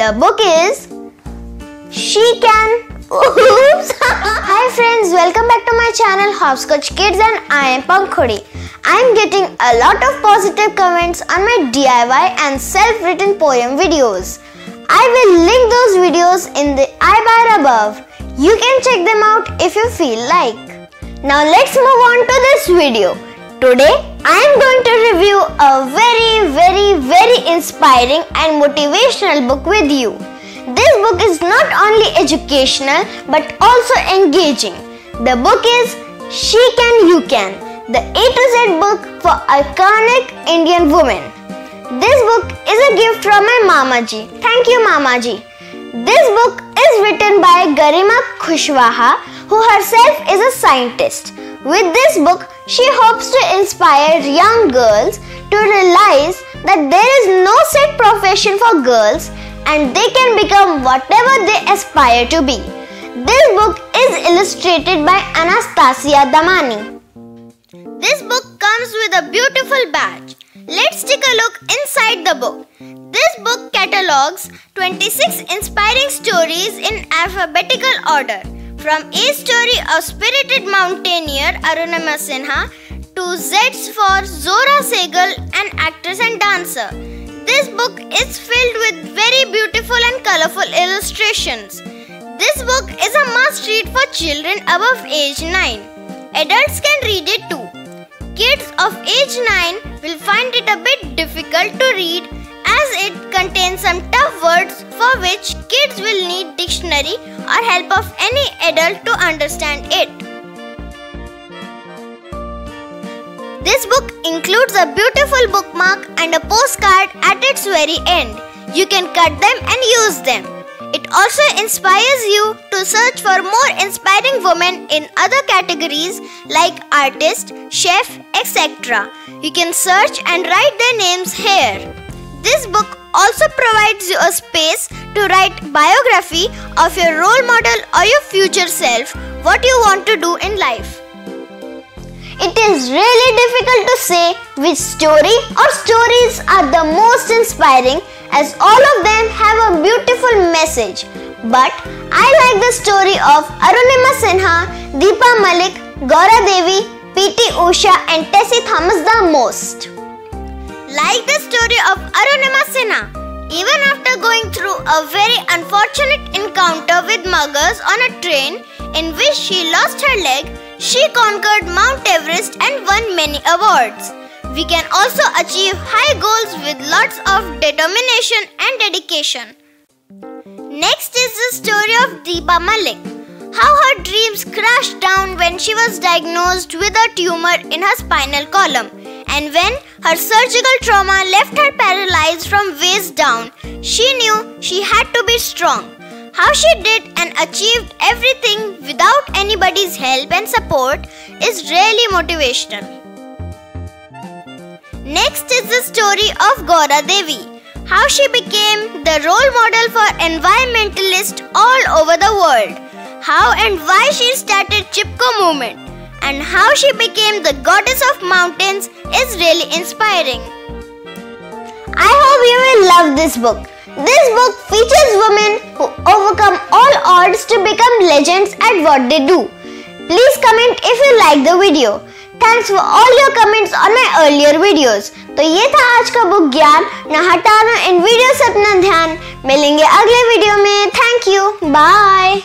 The book is She Can. Oops! Hi friends, welcome back to my channel Hopscotch Kidz and I am Pankhuri. I am getting a lot of positive comments on my DIY and self-written poem videos. I will link those videos in the I bar above. You can check them out if you feel like. Now let's move on to this video. Today I am going to review a very very very inspiring and motivational book with you. This book is not only educational but also engaging. The book is She Can You Can, the A to Z book for iconic Indian women. This book is a gift from my Mama ji. Thank you Mama ji. This book is written by Garima Kushwaha who herself is a scientist. With this book, she hopes to inspire young girls to realize that there is no set profession for girls and they can become whatever they aspire to be. This book is illustrated by Anastasia Damani. This book comes with a beautiful badge. Let's take a look inside the book. This book catalogs 26 inspiring stories in alphabetical order. From A story of spirited mountaineer Arunima Sinha to Z's for Zohra Sehgal, an actress and dancer. This book is filled with very beautiful and colorful illustrations. This book is a must read for children above age 9. Adults can read it too. Kids of age 9 will find it a bit difficult to read as it contains some tough for which kids will need dictionary or help of any adult to understand it. This book includes a beautiful bookmark and a postcard at its very end. You can cut them and use them. It also inspires you to search for more inspiring women in other categories like artist, chef, etc. You can search and write their names here. This book also provides you a space to write biography of your role model or your future self, what you want to do in life. It is really difficult to say which story or stories are the most inspiring as all of them have a beautiful message. But I like the story of Arunima Sinha, Deepa Malik, Gaura Devi, P.T. Usha and Tessy Thomas the most. Like the story of Arunima Sinha, even after going through a very unfortunate encounter with muggers on a train in which she lost her leg, she conquered Mount Everest and won many awards. We can also achieve high goals with lots of determination and dedication. Next is the story of Deepa Malik. How her dreams crashed down when she was diagnosed with a tumor in her spinal column and when her surgical trauma left her paralyzed from waist down, she knew she had to be strong. How she did and achieved everything without anybody's help and support is really motivational. Next is the story of Gaura Devi. How she became the role model for environmentalists all over the world. How and why she started Chipko movement And how she became the goddess of mountains is really inspiring. I hope you will love this book. This book features women who overcome all odds to become legends at what they do. Please comment if you like the video. Thanks for all your comments on my earlier videos तो ये था आज का book ज्ञान न हटाना इन video से अपना ध्यान मिलेंगे अगले वीडियो में थैंक यू बाय